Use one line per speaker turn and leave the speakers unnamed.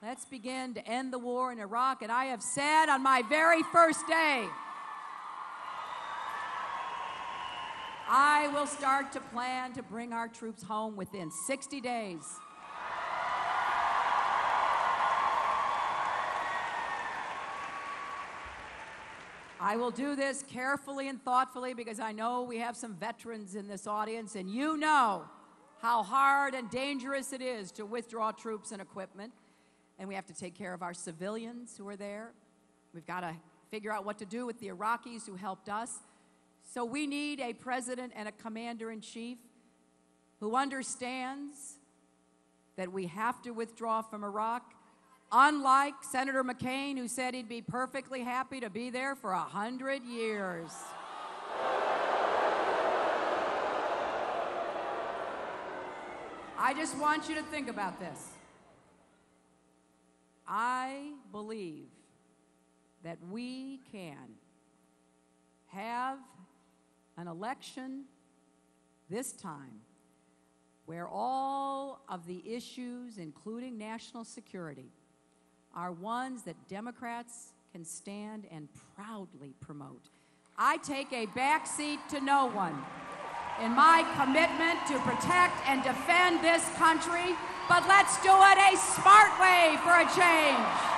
Let's begin to end the war in Iraq. And I have said on my very first day, I will start to plan to bring our troops home within 60 days. I will do this carefully and thoughtfully because I know we have some veterans in this audience, and you know how hard and dangerous it is to withdraw troops and equipment. And we have to take care of our civilians who are there. We've got to figure out what to do with the Iraqis who helped us. So we need a president and a commander in chief who understands that we have to withdraw from Iraq. Unlike Senator McCain, who said he'd be perfectly happy to be there for a hundred years. I just want you to think about this. I believe that we can have an election this time where all of the issues, including national security, are ones that Democrats can stand and proudly promote. I take a backseat to no one in my commitment to protect and defend this country, but let's do it a smart way for a change.